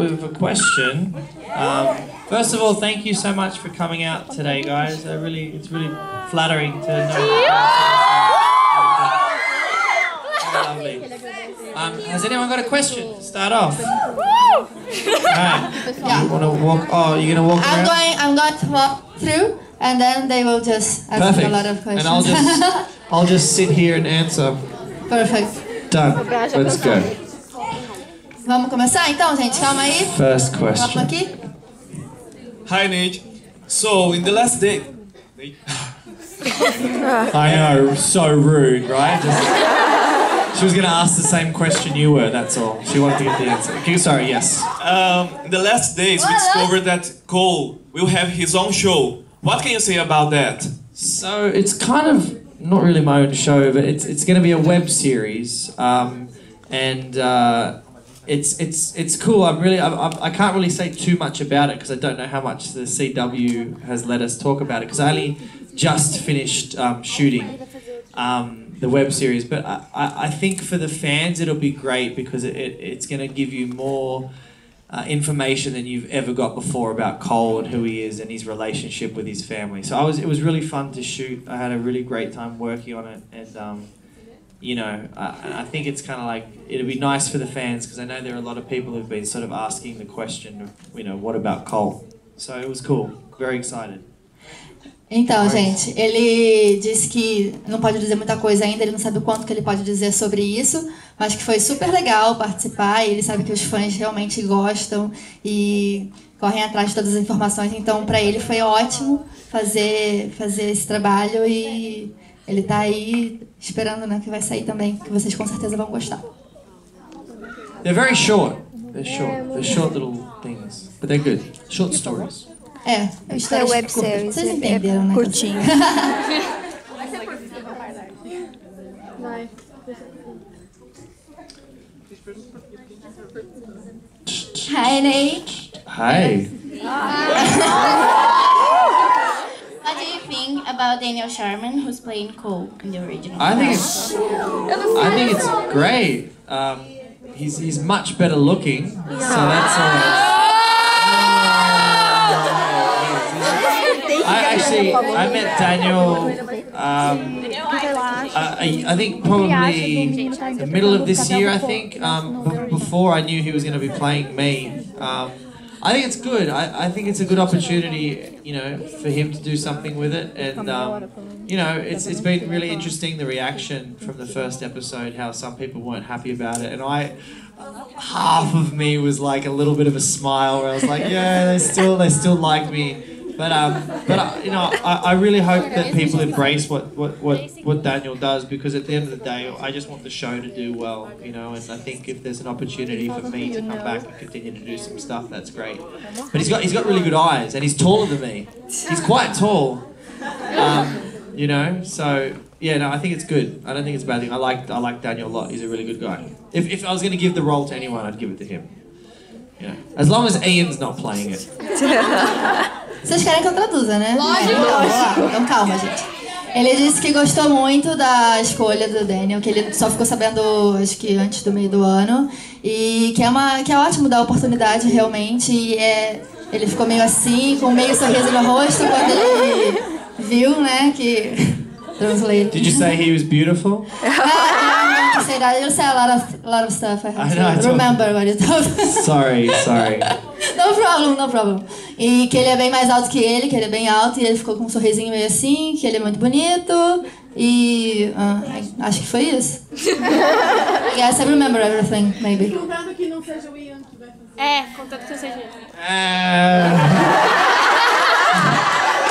with a question. Um, first of all, thank you so much for coming out today, guys. I really, it's really flattering to know. Lovely. Um, has anyone got a question? to Start off. Alright. You want to walk? Oh, you're gonna walk I'm around. going. I'm going to walk through, and then they will just ask Perfect. a lot of questions. And I'll just, I'll just sit here and answer. Perfect. Done. Let's go. Vamos começar então, gente? Calma aí. First Vamos question. aqui. Hi, Nate. So, in the last day. I know, so rude, right? Just- she was going to ask the same question you were. That's all. She wanted to get the answer. Okay, sorry. Yes. Um, in the last days, we discovered that Kol will have his own show. What can you say about that? So it's kind of not really my own show, but it's it's going to be a web series, um, and uh, it's it's it's cool. I'm really I, I, I can't really say too much about it because I don't know how much the CW has let us talk about it because I only just finished um, shooting um, the web series. But I, I, I think for the fans it'll be great because it, it it's going to give you more uh, information than you've ever got before about Kol and who he is and his relationship with his family. So I was, it was really fun to shoot. I had a really great time working on it, and um, you know, I, I think it's kind of like it'll be nice for the fans because I know there are a lot of people who've been sort of asking the question of, you know, what about Cole? So it was cool. Very excited. Então, gente, ele disse que não pode dizer muita coisa ainda, ele não sabe o quanto que ele pode dizer sobre isso, mas que foi super legal participar ele sabe que os fãs realmente gostam e correm atrás de todas as informações, então para ele foi ótimo fazer, fazer esse trabalho e ele tá aí esperando né, que vai sair também, que vocês com certeza vão gostar. They're very short. They're short. They're short little things, but they're good. Short stories. É, É web series, Vocês é- entenderam, é né? curtinho. Hi, Nate. Hi. You think about Daniel Sharman, who's playing Kol in the original? I think it's I think it's great. Um, he's he's much better looking, so that's always. I actually I met Daniel. Um, I, I think probably the middle of this year. I think um, b- before I knew he was going to be playing me. I think it's good. I, I think it's a good opportunity, you know, for him to do something with it, and um, you know, it's it's been really interesting the reaction from the first episode. How some people weren't happy about it, and I, half of me was like a little bit of a smile where I was like, yeah, they still they still like me. But um, but uh, you know, I, I really hope that people embrace what, what, what, what Daniel does because at the end of the day, I just want the show to do well, you know. And I think if there's an opportunity for me to come back and continue to do some stuff, that's great. But he's got he's got really good eyes, and he's taller than me. He's quite tall, um, you know. So yeah, no, I think it's good. I don't think it's a bad thing. I like I like Daniel a lot. He's a really good guy. If if I was going to give the role to anyone, I'd give it to him. Yeah, as long as Ian's not playing it. Vocês querem que eu traduza, né? Lógico. Então, vamos lá. então calma, gente. Ele disse que gostou muito da escolha do Daniel, que ele só ficou sabendo, acho que antes do meio do ano, e que é, uma, que é ótimo dar oportunidade realmente. E é, ele ficou meio assim, com meio sorriso no rosto, quando ele viu, né, que. Translate. Did you say he was beautiful? I don't say that. You say a lot of, lot of stuff. I have I know, I to told- remember what you told. Sorry, sorry. No problem, no problem. E que ele é bem mais alto que ele, que ele é bem alto, e ele ficou com um sorrisinho meio assim, que ele é muito bonito. E ah, acho que foi isso. yes, I remember everything, maybe. Contanto que não seja o Ian que vai fazer. É, contanto que eu seja. Uh,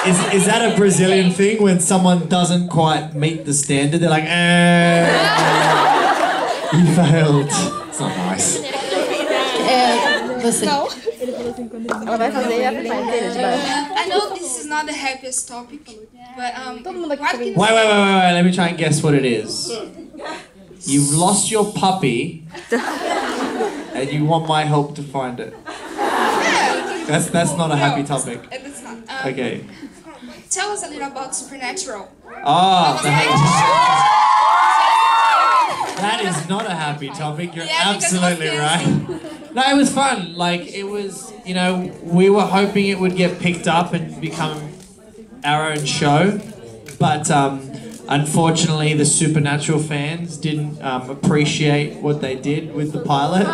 is, is that a Brazilian thing when someone doesn't quite meet the standard? They're like, eh, you failed. It's not nice. É, você. Ela vai fazer e vai fazer dele de baixo. I know this is not the happiest topic, but um, what can Wait, wait, wait, wait, wait. Let me try and guess what it is. You've lost your puppy, and you want my help to find it. That's that's not a happy topic. That's not. Um, Okay. Tell us a little about Supernatural. Ah, the That is not a happy topic. You're Yeah, because it was absolutely right. No, it was fun. Like it was, you know, we were hoping it would get picked up and become our own show, but um, unfortunately, the Supernatural fans didn't um, appreciate what they did with the pilot.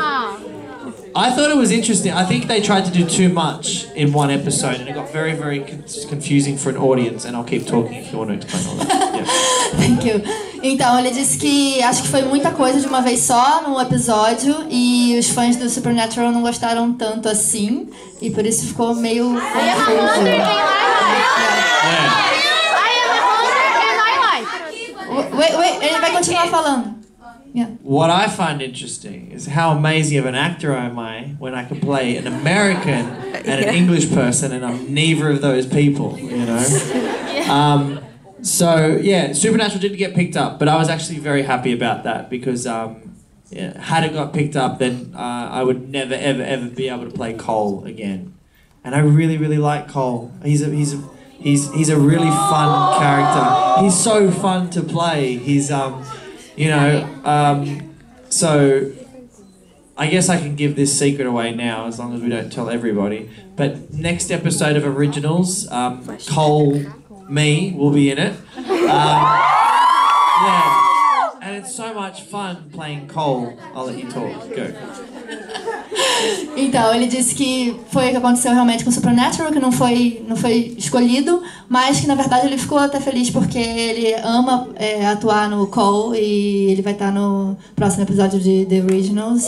I thought it was interesting. I think they tried to do too much in one episode, and it got very, very con- confusing for an audience. And I'll keep talking if you want to explain all that. Yeah. Thank you. Então, ele disse que acho que foi muita coisa de uma vez só num episódio e os fãs do Supernatural não gostaram tanto assim e por isso ficou meio confuso. Yeah. Wait, wait, ele vai continuar falando. Yeah. What I find interesting is how amazing of an actor am I when I can play an American and an English person, and I'm neither of those people, you know? Um, so, yeah, Supernatural didn't get picked up, but I was actually very happy about that because um, yeah, had it got picked up, then uh, I would never, ever, ever be able to play Kol again. And I really, really like Kol. He's a, he's a, he's, he's a really fun character. He's so fun to play. He's, um, you know, um, so I guess I can give this secret away now as long as we don't tell everybody. But next episode of Originals, um, Kol, me will be in it. Um, yeah. And it's so much fun playing Cole. I'll let you talk. Go. Então, ele disse que foi o que aconteceu realmente com o Supernatural, que não foi, não foi escolhido, mas que na verdade ele ficou até feliz porque ele ama é, atuar no Cole e ele vai estar no próximo episódio de The Originals.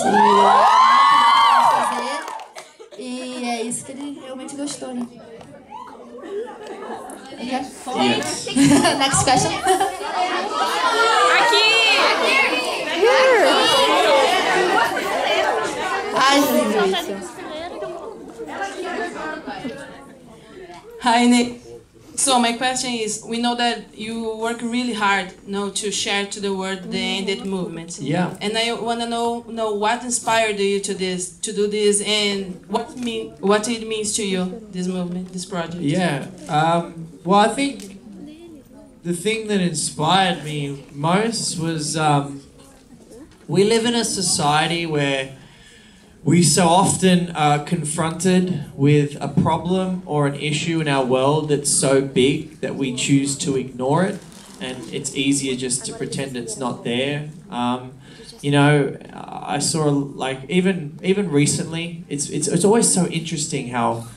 E, e é isso que ele realmente gostou, né? Okay. Yes. Next question. Ai, gente. Hi, Nick. So my question is, we know that you work really hard, you know, to share to the world the END IT Movement. Yeah. And I want to know, know what inspired you to this, to do this, and what mean, what it means to you, this movement, this project. Yeah. Um, well, I think the thing that inspired me most was um, we live in a society where we so often are confronted with a problem or an issue in our world that's so big that we choose to ignore it, and it's easier just to pretend it's not there. Um, you know, I saw like even even recently, it's it's it's always so interesting how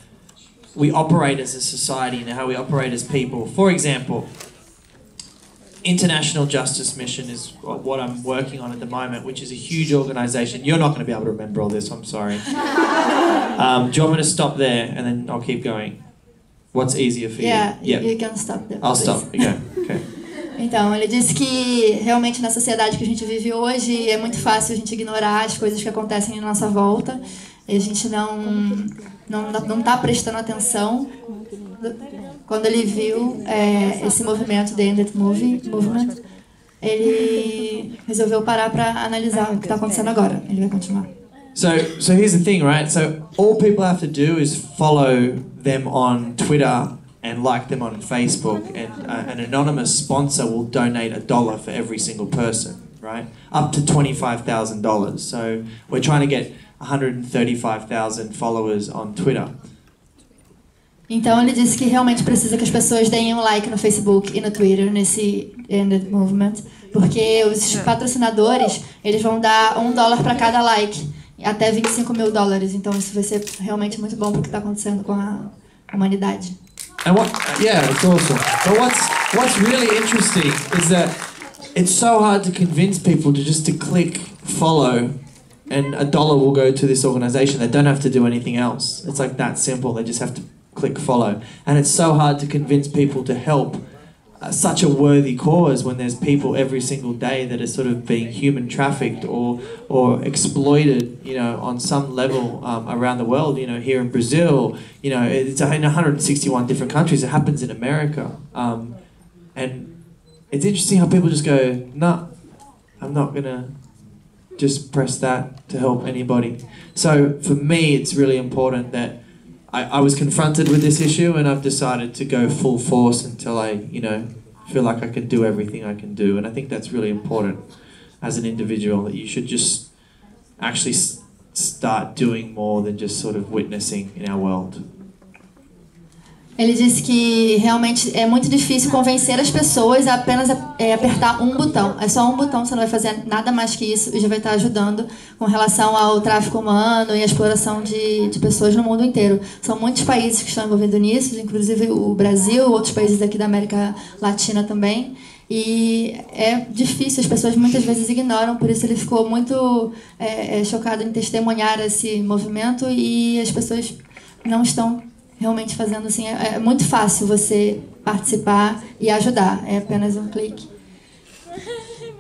we operate as a society and how we operate as people. For example, International Justice Mission is what I'm working on at the moment, which is a huge organization. You're not going to be able to remember all this, I'm sorry. Um, do you want me to stop there and then I'll keep going? What's easier for Yeah, you? you can stop there. I'll stop. Go. Okay. Então, ele disse que realmente na sociedade que a gente vive hoje é muito fácil a gente ignorar as coisas que acontecem à nossa volta e a gente não não não está prestando atenção. Quando ele viu é, esse movimento, The END IT Movie, Movement, ele resolveu parar para analisar o que está acontecendo agora. Ele vai continuar. So, so here's the thing, right? So all people have to do is follow them on Twitter and like them on Facebook, and uh, an anonymous sponsor will donate a dollar for every single person, right? Up to twenty-five thousand dollars. So we're trying to get one hundred and thirty-five thousand followers on Twitter. Então ele disse que realmente precisa que as pessoas deem um like no Facebook e no Twitter nesse Ended Movement, porque os patrocinadores eles vão dar um dólar para cada like, até 25 mil dólares. Então isso vai ser realmente muito bom para o que está acontecendo com a humanidade. And what? Yeah, it's awesome. But what's what's really interesting is that it's so hard to convince people to just to click follow, and a dollar will go to this organization. They don't have to do anything else. It's like that simple. They just have to click follow, and it's so hard to convince people to help. Uh, such a worthy cause when there's people every single day that are sort of being human trafficked or or exploited, you know, on some level um, around the world. You know, here in Brazil, you know, it's in 161 different countries. It happens in America, um, and it's interesting how people just go, "No, I'm not gonna just press that to help anybody." So for me, it's really important that. I, I was confronted with this issue and I've decided to go full force until I, you know, feel like I can do everything I can do. And I think that's really important. as an individual that you should just actually s- start doing more than just sort of witnessing in our world. Ele disse que realmente é muito difícil convencer as pessoas a apenas é, apertar um botão. É só um botão, você não vai fazer nada mais que isso e já vai estar ajudando com relação ao tráfico humano e a exploração de, de pessoas no mundo inteiro. São muitos países que estão envolvidos nisso, inclusive o Brasil, outros países aqui da América Latina também. E é difícil, as pessoas muitas vezes ignoram, por isso ele ficou muito é, é, chocado em testemunhar esse movimento e as pessoas não estão realmente fazendo assim. É, é muito fácil você participar e ajudar, é apenas um clique.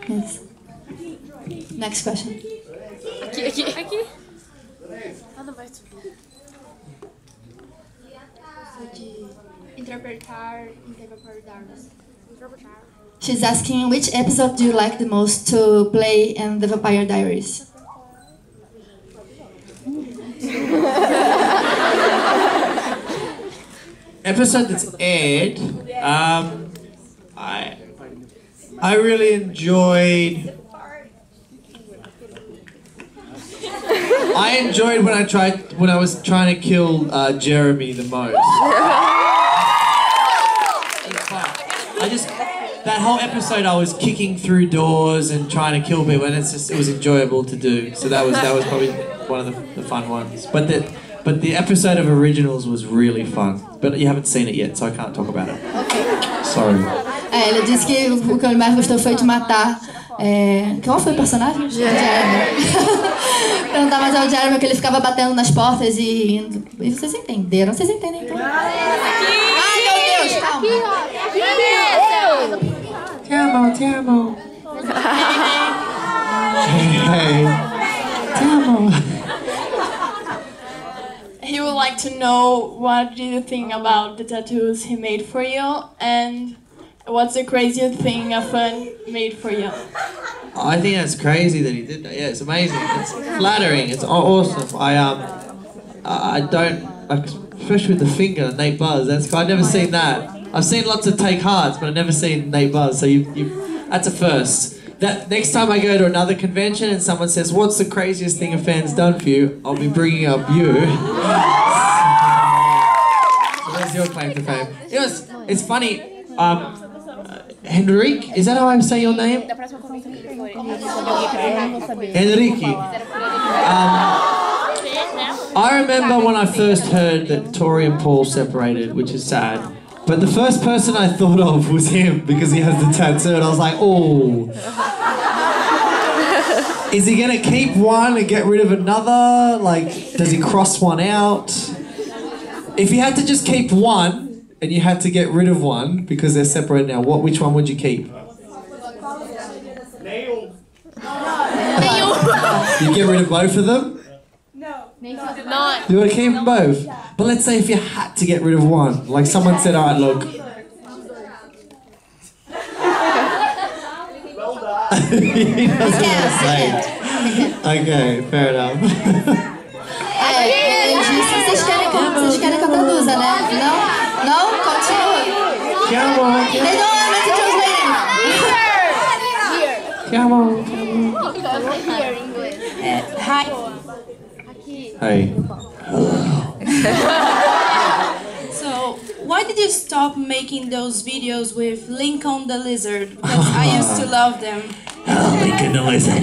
Yes. Next question. Aqui, aqui. Aqui. Ah, não vai subir. Interpretar, interpretar. She's asking which episode do you like the most to play in the Vampire Diaries? episode that's aired, um, I I really enjoyed. I enjoyed when I tried when I was trying to kill uh, Jeremy the most. I just that whole episode I was kicking through doors and trying to kill people, and it's just it was enjoyable to do. So that was that was probably one of the, the fun ones. But the but the episode of originals was really fun. But you haven't seen it yet, so I can't talk about it. Sorry. É, ele disse que o que ele mais gostou foi de matar. É... Qual foi o personagem? Jeremy. Perguntar mais ao Jeremy que ele ficava batendo nas portas e indo. E vocês entenderam? Vocês entendem então? Ai, meu Deus, calma. Te amo, te amo. Hey. Te amo. He would like to know what do you think about the tattoos he made for you and what's the craziest thing a fan made for you? I think that's crazy that he did that. Yeah, it's amazing. It's flattering. It's awesome. I um, I don't especially with the finger, Nate Buzz. That's I've never seen that. I've seen lots of take hearts, but I've never seen Nate Buzz. So you, you, that's a first. That next time I go to another convention and someone says, "What's the craziest thing a fan's done for you?" I'll be bringing up you. so your claim to fame. It was, it's funny. Um, Henrique, is that how I say your name? Da próxima convenção que for, ele respondeu alguém pra ele, eu não vou saber. Enrique. Um, I remember when I first heard that Torrey and Paul separated, which is sad. But the first person I thought of was him because he has the tattoo, and I was like, oh. Is he gonna keep one and get rid of another? Like, does he cross one out? If you had to just keep one and you had to get rid of one because they're separate now, what which one would you keep? Nail. you get rid of both of them? Not. You want to keep them both? But let's say if you had to get rid of one, like someone said, all right, look. he doesn't want to say it. Okay, fair enough. É, ele disse, vocês querem, que, eu- vocês querem que eu traduza, né? Não? Não? Continua. Come on, They don't want me to translate it. come on. Here, em inglês. Hi. Hey. So, why did you stop making those videos with Lincoln the Lizard? Because I used to love them. Oh, Lincoln the Lizard.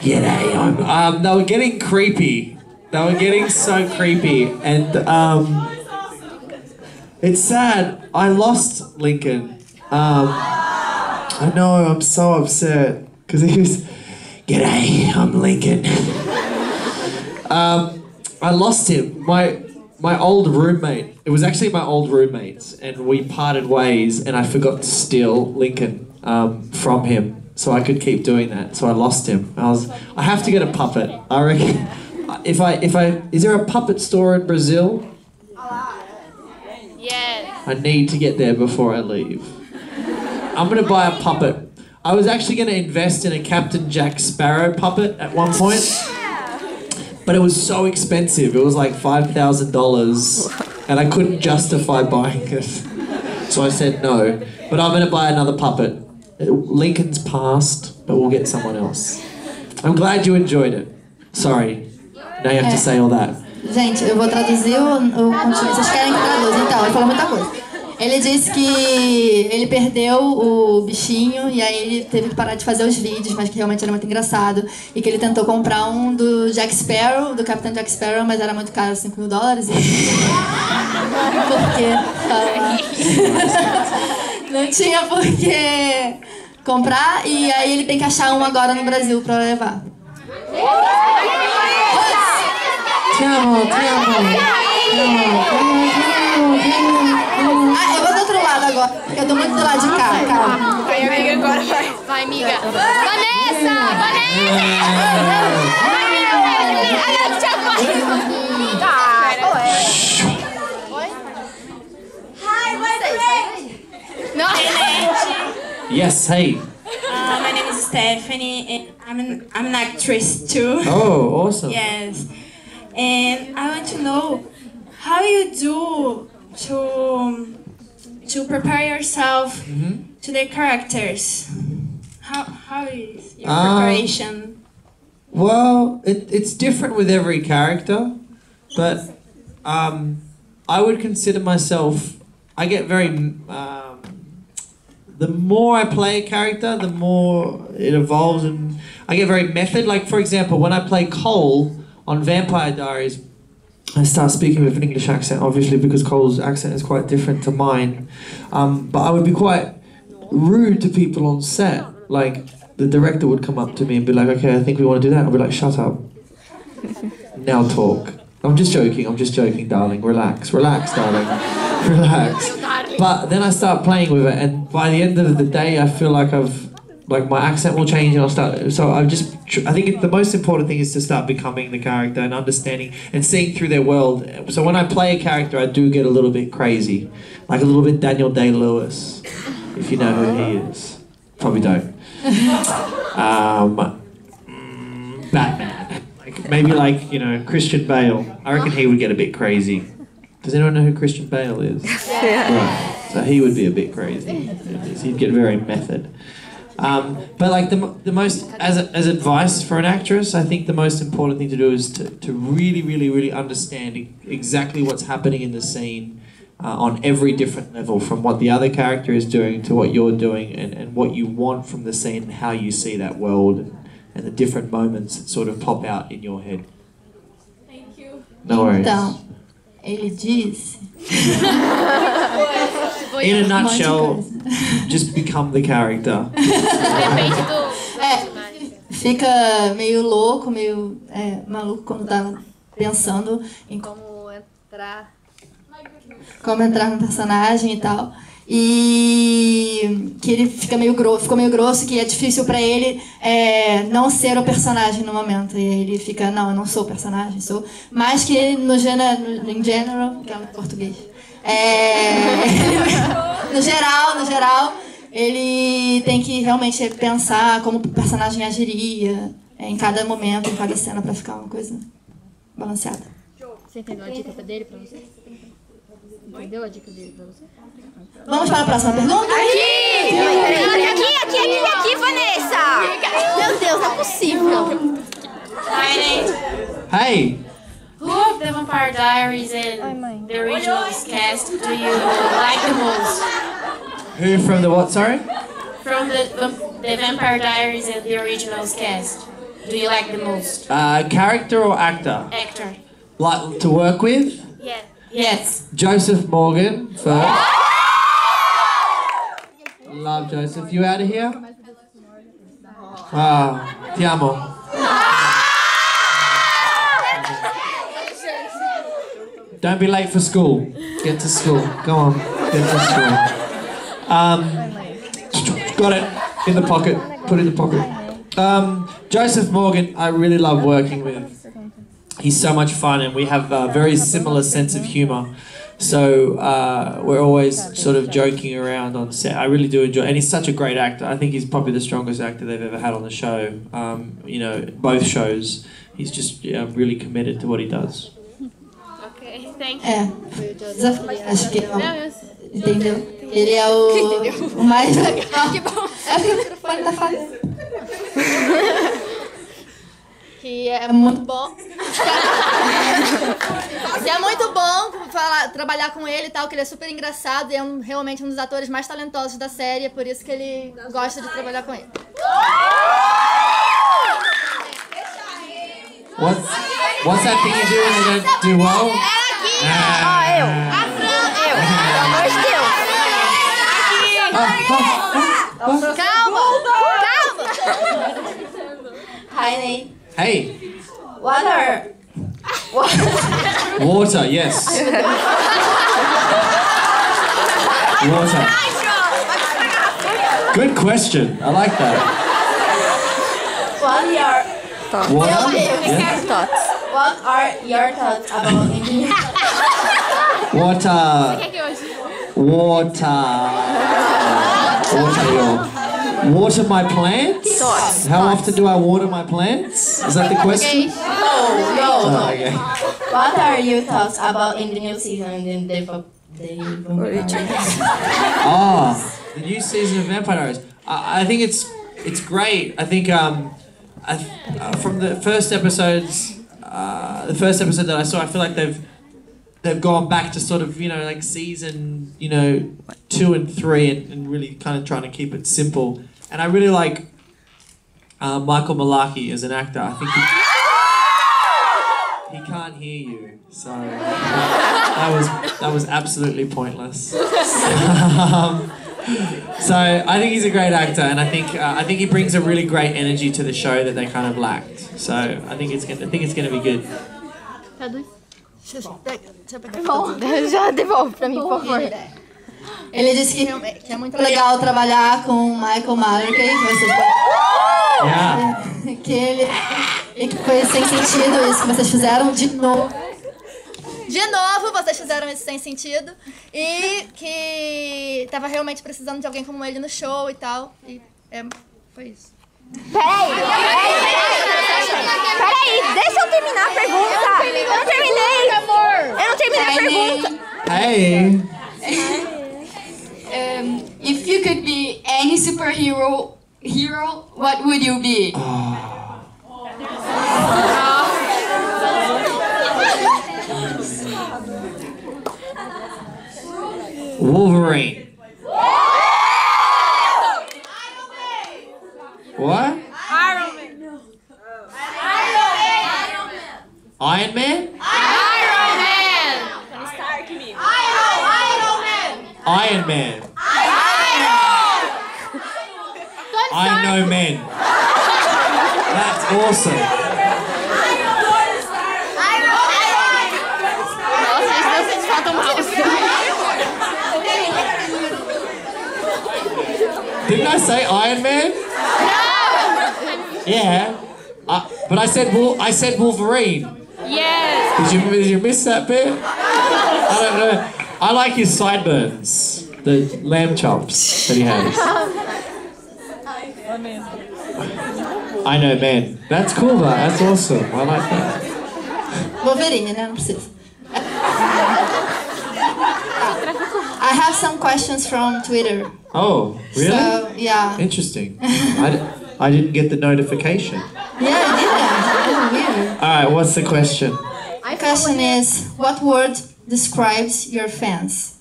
G'day. I'm, um, they were getting creepy. They were getting so creepy, and um, it's sad. I lost Lincoln. Um, I know. I'm so upset because he was. G'day. I'm Lincoln. um, I lost him. My my old roommate. It was actually my old roommates, and we parted ways. And I forgot to steal Lincoln um, from him, so I could keep doing that. So I lost him. I was. I have to get a puppet. I reckon. If I if I is there a puppet store in Brazil? Yes. I need to get there before I leave. I'm gonna buy a puppet. I was actually gonna invest in a Captain Jack Sparrow puppet at one point, but it was so expensive. It was like five thousand dollars, and I couldn't justify buying it. So I said no. But I'm gonna buy another puppet. Lincoln's passed, but we'll get someone else. I'm glad you enjoyed it. Sorry. Now you have to eh. say all that. Gente, eu vou traduzir o, o continuo. Vocês querem que eu traduza? Então, ele falou muita coisa. Ele disse que ele perdeu o bichinho e aí ele teve que parar de fazer os vídeos, mas que realmente era muito engraçado. E que ele tentou comprar um do Jack Sparrow, do Capitão Jack Sparrow, mas era muito caro, 5 mil dólares. E... Porque não tinha por que comprar e aí ele tem que achar um agora no Brasil pra levar. Te amo, te amo. Ah, eu vou do outro lado agora, porque eu tô muito do lado de cá, calma. Vai, amiga, agora vai. Vai, amiga. Vanessa! Vanessa! Tá, Yes, hey. Uh, my name is Stephanie, and I'm an, I'm an actress too. Oh, awesome. Yes. And I want to know how do you do to to prepare yourself Mm-hmm. to the characters. How how is your Um, preparation? Well, it, it's different with every character, but um, I would consider myself. I get very. Um, the more I play a character, the more it evolves, and I get very method. Like for example, when I play Kol on Vampire Diaries, I start speaking with an English accent, obviously because Kol's accent is quite different to mine. Um, but I would be quite rude to people on set. Like the director would come up to me and be like, "Okay, I think we want to do that." I'd be like, "Shut up, now talk." I'm just joking. I'm just joking, darling. Relax, relax, darling, relax. But then I start playing with it, and by the end of the day, I feel like I've like my accent will change, and I'll start. So I just, I think the most important thing is to start becoming the character and understanding and seeing through their world. So when I play a character, I do get a little bit crazy, like a little bit Daniel Day Lewis, if you know who he is. Probably don't. Um, Batman. Like maybe like you know Christian Bale. I reckon he would get a bit crazy. Does anyone know who Christian Bale is? Right. So he would be a bit crazy. He'd get very method. Um, but like the, the most as, a, as advice for an actress, I think the most important thing to do is to, to really, really, really understand e- exactly what's happening in the scene uh, on every different level, from what the other character is doing to what you're doing, and, and what you want from the scene, and how you see that world, and, and the different moments that sort of pop out in your head. Thank you. No worries. Ele disse. In a nutshell, just become the character. Depende do. É, fica meio louco, meio é, maluco quando tá pensando em como entrar, como entrar no personagem e tal. E que ele fica meio grosso, ficou meio grosso, que é difícil pra ele é, não ser o personagem no momento. E aí ele fica, não, eu não sou o personagem, sou. Mas que no gênero, em general, que é em português. É, no geral, no geral, ele tem que realmente pensar como o personagem agiria é, em cada momento, em cada cena, pra ficar uma coisa balanceada. Você entendeu a dica dele pra você? Entendeu a dica dele pra você? Vamos para a próxima pergunta? Aqui! Aqui, aqui, aqui, aqui, Vanessa! Meu Deus, não é possível. Hey, Who of the Vampire Diaries and the original cast do you like the most? who from the what? Sorry. From the, the Vampire Diaries and the original cast, do you like the most? Uh, character or actor? Actor. Like to work with? Yeah. Yes. Joseph Morgan first. Love Joseph. You out of here? Ah, ti amo. Don't be late for school. Get to school. Go on. Get to school. Um, got it in the pocket. Put it in the pocket. Um, Joseph Morgan, I really love working with. He's so much fun, and we have a very similar sense of humor. So uh, we're always sort of joking around on set. I really do enjoy, and he's such a great actor. I think he's probably the strongest actor they've ever had on the show. Um, you know, both shows. He's just yeah, really committed to what he does. Ok, thank É, desafio, acho que é o, entendeu? Ele é o, o mais legal. É porque o microfone tá falhando. Que é muito bom. que é muito bom falar, trabalhar com ele e tal, que ele é super engraçado e é um, realmente um dos atores mais talentosos da série, é por isso que ele gosta de trabalhar com ele. What's, what's that thing you do when you don't do well? Ó, eu. Eu. Pelo amor de Deus. Calma! Calma! Hi, Nate. Hey, Water. are water, yes. Water. Good question. I like that. what are Water? Yeah. Thoughts. what are your thoughts about Indian? Water. Water. Water your. Water my plants? Thoughts. How often do I water my plants? Is that the question? No, no, Oh, no. okay. What are your thoughts about in the new season in the Ah, the new season of Vampire Diaries. I, I think it's it's great. I think um, I, uh, from the first episodes, uh, the first episode that I saw, I feel like they've they've gone back to sort of you know like season you know two and three and, and really kind of trying to keep it simple. And I really like uh, Michael Malarkey as an actor. I think he, he can't hear you, so that was that was absolutely pointless. um, so I think he's a great actor, and I think uh, I think he brings a really great energy to the show that they kind of lacked. So I think it's gonna I think it's gonna be good. Traduz. Deixa eu pegar- deixa eu pegar. Já devolve pra mim, por favor. Ele disse que, que é muito legal trabalhar com o Michael Mallory, que vocês Yeah. que ele e que foi sem sentido isso que vocês fizeram de novo. De novo, vocês fizeram isso sem sentido. E que tava realmente precisando de alguém como ele no show e tal. E é, foi isso. Peraí. Peraí, deixa eu terminar a pergunta. Eu não terminei. Eu não terminei a pergunta. Hey. Um, if you could be any superhero, hero, what would you be? Wolverine. What? Iron Man. Iron Man? Iron Man. Tony Stark comigo. Iron, Iron Man. Iron Man. I know men. That's awesome. Nossa, isso não se falta mal. Didn't I say Iron Man? No. Yeah. Uh, but I said Wol- I said Wolverine. Yes. Did you did you miss that bit? I don't know. I like his sideburns, the lamb chops that he has. I know man. That's cool though. That's awesome. I like that. Wolverine, né? Não precisa. I have some questions from Twitter. Oh, really? So, yeah. Interesting. I, d- I didn't get the notification. Yeah, I did. Weird. All right. What's the question? My question is, what word describes your fans?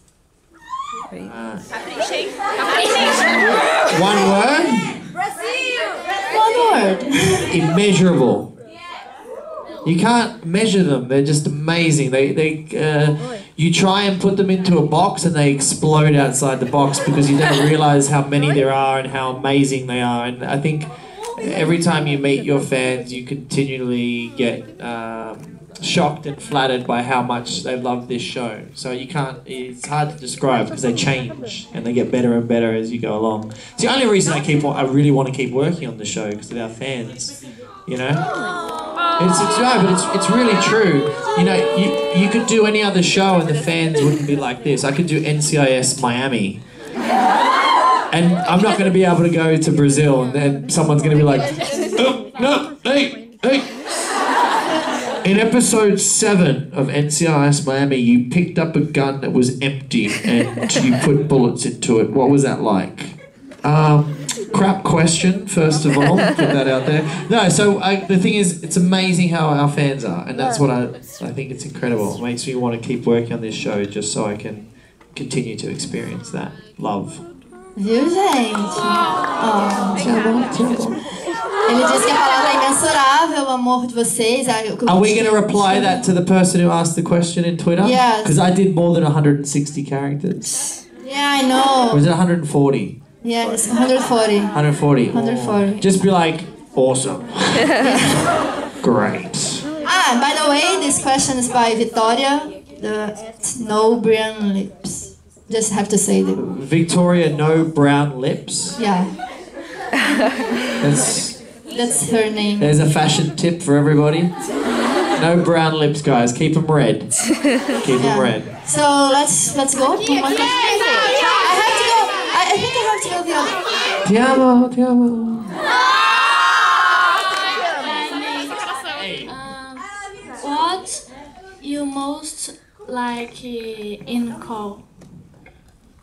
One word. One word. immeasurable. You can't measure them. They're just amazing. They they uh, you try and put them into a box and they explode outside the box because you don't realize how many there are and how amazing they are. And I think every time you meet your fans, you continually get um, shocked and flattered by how much they love this show. So you can't. It's hard to describe because they change and they get better and better as you go along. It's the only reason I keep. I really want to keep working on the show because of our fans. You know. It's, it's no, but it's, it's really true. You know, you you could do any other show and the fans wouldn't be like this. I could do NCIS Miami. And I'm not going to be able to go to Brazil and then someone's going to be like, oh, no, hey, hey. In episode 7 of NCIS Miami, you picked up a gun that was empty and you put bullets into it. What was that like? Um, crap question, first of all. Put that out there. No, so I, the thing is, it's amazing how our fans are, and that's what I, I think it's incredible. It makes me want to keep working on this show just so I can continue to experience that love. Viu, gente? Oh, Ele disse que a palavra é imensurável, o amor de vocês. a- o que eu Are we going to reply that to the person who asked the question in Twitter? Yes. Because I did more than 160 characters. Yeah, I Or know. was it 140? Yes, 140. 140. 140. Just be like, awesome. Great. Ah, by the way, this question is by Victoria. The no brown lips. Just have to say the Victoria, no brown lips. yeah. That's, That's her name. there's a fashion tip for everybody. No brown lips, guys. Keep them red. Keep them red. So let's let's go. More question. I have to go. I, I think I have to go the other. Ti amo, ti amo. Um, what you most like in call?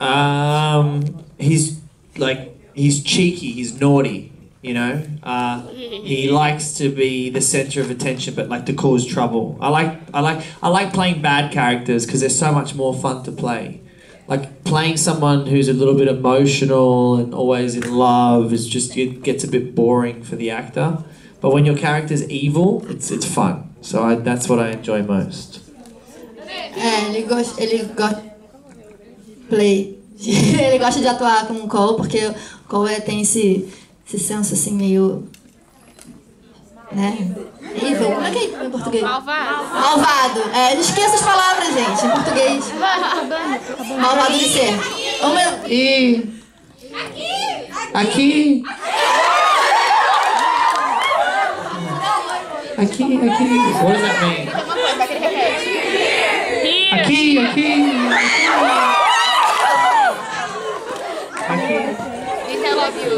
Um, he's like he's cheeky. He's naughty. You know, uh, he likes to be the center of attention, but like to cause trouble. I like I like I like playing bad characters because they're so much more fun to play. Like playing someone who's a little bit emotional and always in love is just it gets a bit boring for the actor. But when your character's evil, it's it's fun. So I, that's what I enjoy most. Gosta, ele gosta play. ele gosta de atuar como um Cole porque o Cole é- tem esse, esse senso assim meio né? Evil. Como é que é em português? Malvado. Malvado. É, esqueça as palavras, gente, em português. Malvado de ser. Uma... E aqui Aqui, aqui. Does that mean? Aqui, aqui.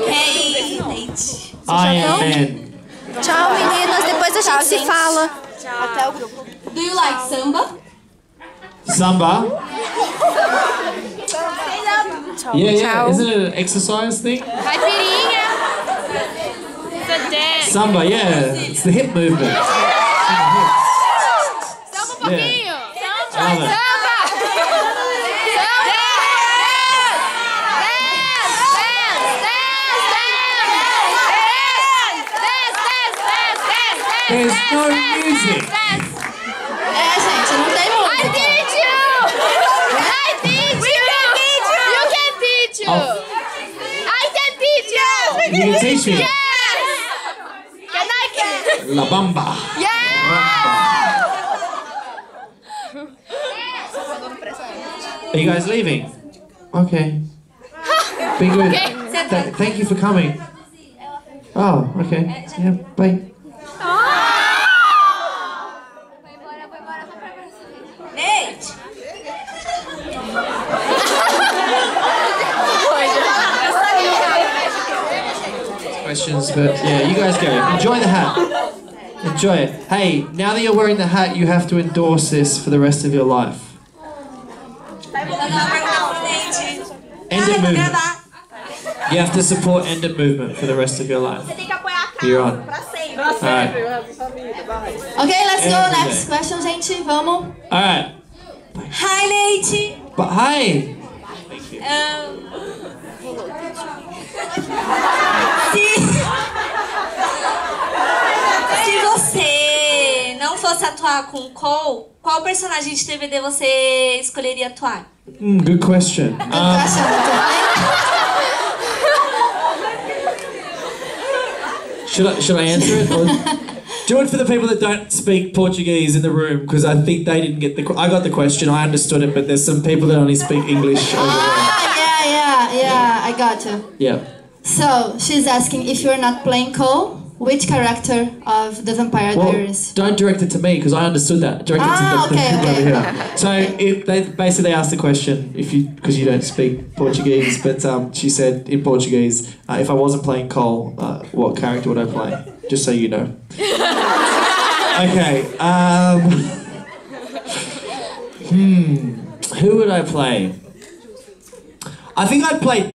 Hey, Leite. I am man. Tchau, meninas. Depois a gente se fala. Até o grupo. Do you like samba? Samba. Yeah, yeah. Ciao. Isn't it an exercise thing? Caipirinha. It's a dance. Samba, yeah. It's the hip movement. Samba um pouquinho. Love There's no music. É, gente, não tem I música. teach you. I teach you. You can teach you. Oh. I can teach you. You can teach me. Yes. Can I? La Bamba. Yes. Are you guys leaving? Okay. Be good. Th- thank you for coming. Oh, okay. Yeah, bye. Leite. But yeah, you guys go. Enjoy the hat. Enjoy it. Hey, now that you're wearing the hat, you have to endorse this for the rest of your life. END IT Movement. You have to support END IT Movement for the rest of your life. Tem que apoiar a You're on. Alright. Ok, let's go. Next question, gente. Vamos. Alright. Hi, Leite. But hi. Um, fosse atuar com Kol, qual personagem de TVD você escolheria atuar? Mm, good question. Um, should I should I answer it? Or do it for the people that don't speak Portuguese in the room because I think they didn't get the. que- I got the question. I understood it, but there's some people that only speak English over there. Ah, yeah, yeah, yeah. I got you. Yeah. So she's asking if you're not playing Kol, which character of the Vampire Well, Diaries? don't direct it to me because I understood that. Direct Ah, it to the, the okay, people okay. over here. So it, they basically asked the question if you because you don't speak Portuguese, but um, she said in Portuguese, uh, if I wasn't playing Kol, uh, what character would I play? Just so you know. okay. Um, hmm. Who would I play? I think I'd play